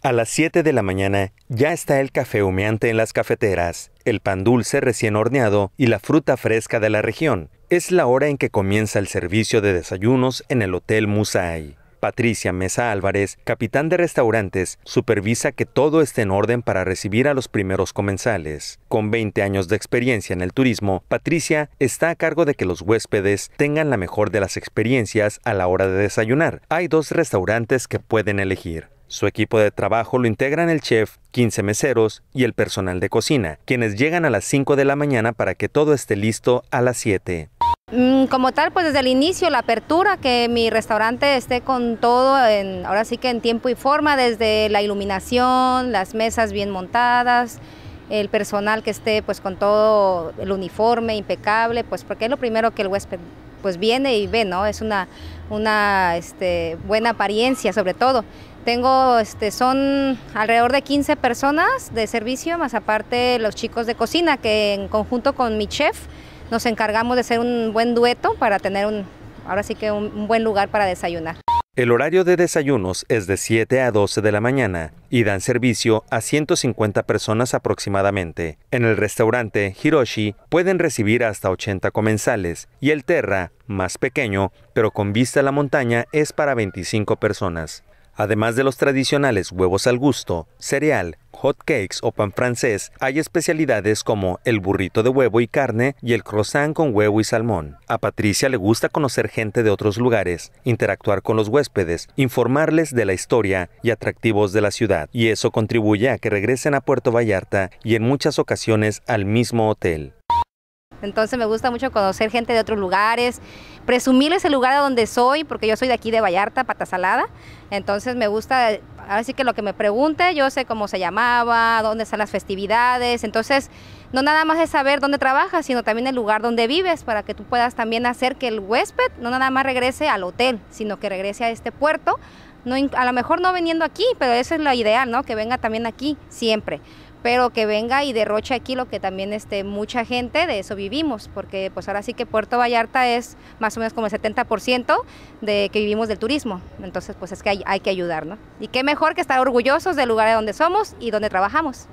A las 7 de la mañana ya está el café humeante en las cafeteras, el pan dulce recién horneado y la fruta fresca de la región. Es la hora en que comienza el servicio de desayunos en el Hotel Musai. Patricia Mesa Álvarez, capitán de restaurantes, supervisa que todo esté en orden para recibir a los primeros comensales. Con 20 años de experiencia en el turismo, Patricia está a cargo de que los huéspedes tengan la mejor de las experiencias a la hora de desayunar. Hay dos restaurantes que pueden elegir. Su equipo de trabajo lo integran el chef, 15 meseros y el personal de cocina, quienes llegan a las 5 de la mañana para que todo esté listo a las 7. Mm, como tal, pues desde el inicio, la apertura, que mi restaurante esté con todo, en, ahora sí que en tiempo y forma, desde la iluminación, las mesas bien montadas, el personal que esté pues con todo el uniforme impecable, pues porque es lo primero que el huésped pues viene y ve, ¿no? Es una, una este, buena apariencia sobre todo. Tengo, este, son alrededor de 15 personas de servicio, más aparte los chicos de cocina, que en conjunto con mi chef nos encargamos de hacer un buen dueto para tener un, ahora sí que un, un buen lugar para desayunar. El horario de desayunos es de 7 a 12 de la mañana y dan servicio a 150 personas aproximadamente. En el restaurante Hiroshi pueden recibir hasta 80 comensales y el Terra, más pequeño, pero con vista a la montaña, es para 25 personas. Además de los tradicionales huevos al gusto, cereal, hot cakes o pan francés, hay especialidades como el burrito de huevo y carne y el croissant con huevo y salmón. A Patricia le gusta conocer gente de otros lugares, interactuar con los huéspedes, informarles de la historia y atractivos de la ciudad, y eso contribuye a que regresen a Puerto Vallarta y en muchas ocasiones al mismo hotel. Entonces me gusta mucho conocer gente de otros lugares, presumirles el lugar de donde soy, porque yo soy de aquí de Vallarta, Patasalada. Entonces me gusta, así que lo que me pregunte, yo sé cómo se llamaba, dónde están las festividades. Entonces, no nada más es saber dónde trabajas, sino también el lugar donde vives, para que tú puedas también hacer que el huésped no nada más regrese al hotel, sino que regrese a este puerto. No, a lo mejor no viniendo aquí, pero eso es lo ideal, ¿no? Que venga también aquí siempre pero que venga y derroche aquí lo que también este, mucha gente de eso vivimos, porque pues ahora sí que Puerto Vallarta es más o menos como el 70% de que vivimos del turismo, entonces pues es que hay, hay que ayudar, ¿no? Y qué mejor que estar orgullosos del lugar de donde somos y donde trabajamos.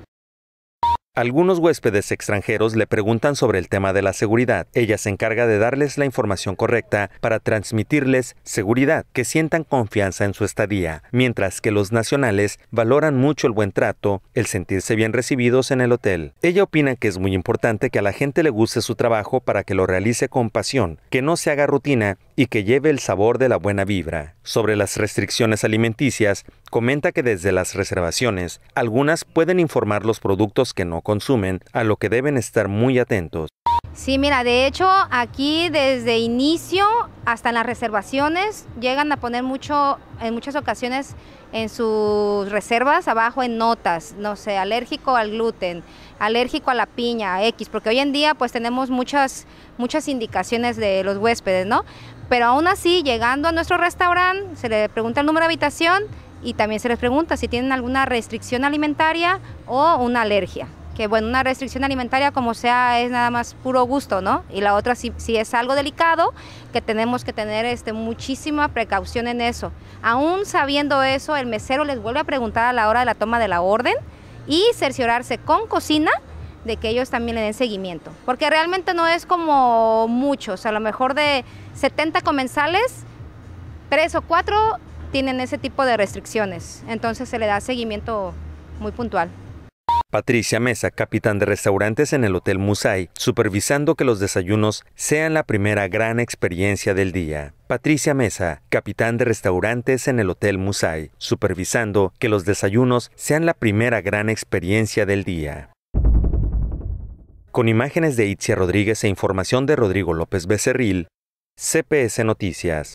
Algunos huéspedes extranjeros le preguntan sobre el tema de la seguridad. Ella se encarga de darles la información correcta para transmitirles seguridad, que sientan confianza en su estadía, mientras que los nacionales valoran mucho el buen trato, el sentirse bien recibidos en el hotel. Ella opina que es muy importante que a la gente le guste su trabajo para que lo realice con pasión, que no se haga rutina y que lleve el sabor de la buena vibra. Sobre las restricciones alimenticias, comenta que desde las reservaciones, algunas pueden informar los productos que no consumen, a lo que deben estar muy atentos. Sí, mira, de hecho aquí desde inicio hasta en las reservaciones llegan a poner mucho, en muchas ocasiones en sus reservas abajo en notas, no sé, alérgico al gluten, alérgico a la piña, X, porque hoy en día pues tenemos muchas, muchas indicaciones de los huéspedes, ¿no? Pero aún así, llegando a nuestro restaurante, se le pregunta el número de habitación y también se les pregunta si tienen alguna restricción alimentaria o una alergia. Que bueno, una restricción alimentaria como sea es nada más puro gusto, ¿no? Y la otra si, si es algo delicado, que tenemos que tener este, muchísima precaución en eso. Aún sabiendo eso, el mesero les vuelve a preguntar a la hora de la toma de la orden y cerciorarse con cocina de que ellos también le den seguimiento. Porque realmente no es como muchos, a lo mejor de 70 comensales, 3 o 4 tienen ese tipo de restricciones. Entonces se le da seguimiento muy puntual. Patricia Mesa, capitán de restaurantes en el Hotel Musai, supervisando que los desayunos sean la primera gran experiencia del día. Patricia Mesa, capitán de restaurantes en el Hotel Musai, supervisando que los desayunos sean la primera gran experiencia del día. Con imágenes de Itzia Rodríguez e información de Rodrigo López Becerril, CPS Noticias.